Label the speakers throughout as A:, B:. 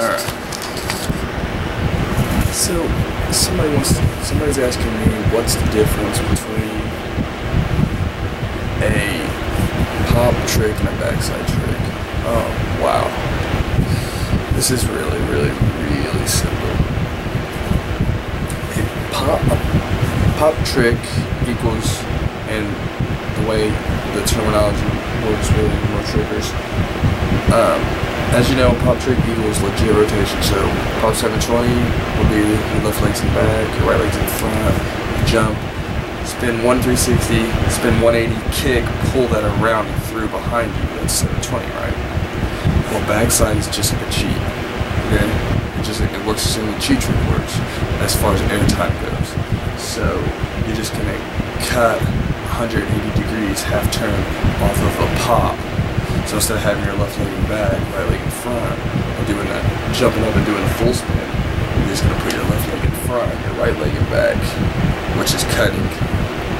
A: Alright. So somebody wants somebody's asking me what's the difference between a pop trick and a backside trick. Oh wow. This is really, really, really simple. A pop a pop trick equals and the way the terminology works with more trickers. Um, as you know, pop trick equals legit rotation. So pop 720 will be your left leg's in the back, your right leg's in the front, jump, spin 1 360, spin 180, kick, pull that around and through behind you. That's 720, right? Well, backside is just like a cheat. Okay? It just it works the same way cheat trick works as far as air time goes. So you're just gonna cut 180 degrees half turn off of a pop so instead of having your left leg in back, right leg in front, doing that, jumping up and doing a full spin, you're just gonna put your left leg in front, your right leg in back, which is cutting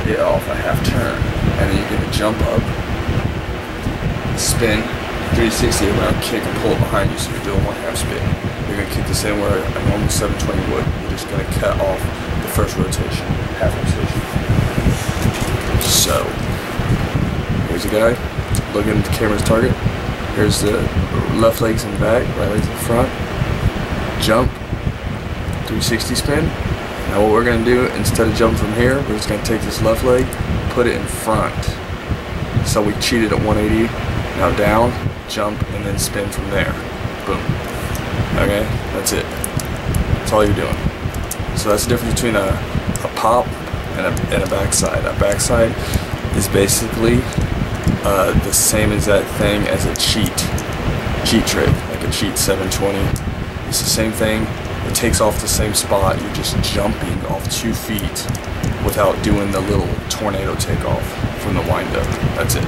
A: it off a half turn. And then you're gonna jump up, spin, 360 around, kick and pull it behind you, so you're doing one half spin. You're gonna kick the same way a normal 720 would. You're just gonna cut off the first rotation, half rotation. So, here's a guy looking at the camera's target. Here's the left legs in the back, right legs in front. Jump, 360 spin. Now what we're gonna do, instead of jumping from here, we're just gonna take this left leg, put it in front. So we cheated at 180. Now down, jump, and then spin from there. Boom. Okay, that's it. That's all you're doing. So that's the difference between a, a pop and a, and a backside. A backside is basically uh, the same exact thing as a cheat cheat trick, like a cheat 720. It's the same thing. It takes off the same spot. You're just jumping off two feet without doing the little tornado takeoff from the windup. That's it.